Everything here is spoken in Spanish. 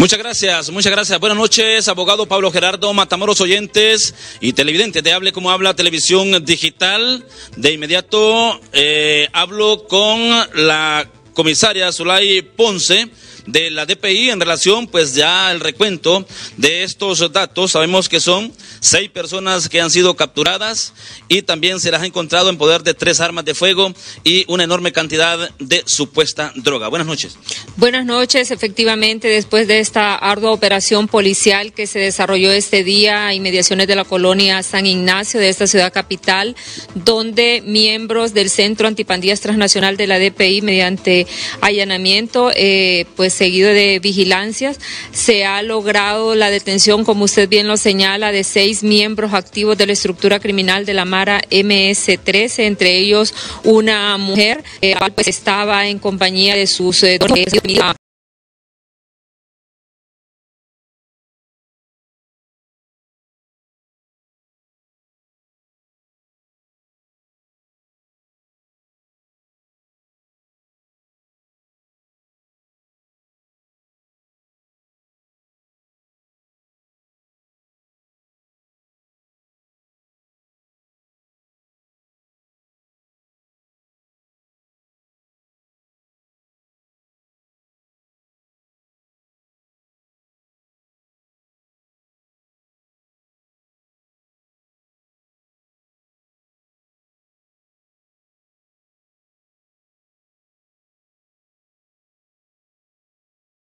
Muchas gracias, muchas gracias. Buenas noches, abogado Pablo Gerardo Matamoros, oyentes y televidentes de Hable como habla televisión digital. De inmediato eh, hablo con la comisaria Zulay Ponce de la DPI en relación pues ya al recuento de estos datos. Sabemos que son seis personas que han sido capturadas y también se las ha encontrado en poder de tres armas de fuego y una enorme cantidad de supuesta droga. Buenas noches. Buenas noches, efectivamente, después de esta ardua operación policial que se desarrolló este día a inmediaciones de la colonia San Ignacio de esta ciudad capital, donde miembros del Centro Antipandillas Transnacional de la DPI, mediante allanamiento, eh, pues seguido de vigilancias, se ha logrado la detención, como usted bien lo señala, de seis miembros activos de la estructura criminal de la Mara MS-13, entre ellos una mujer, que pues estaba en compañía de sus eh,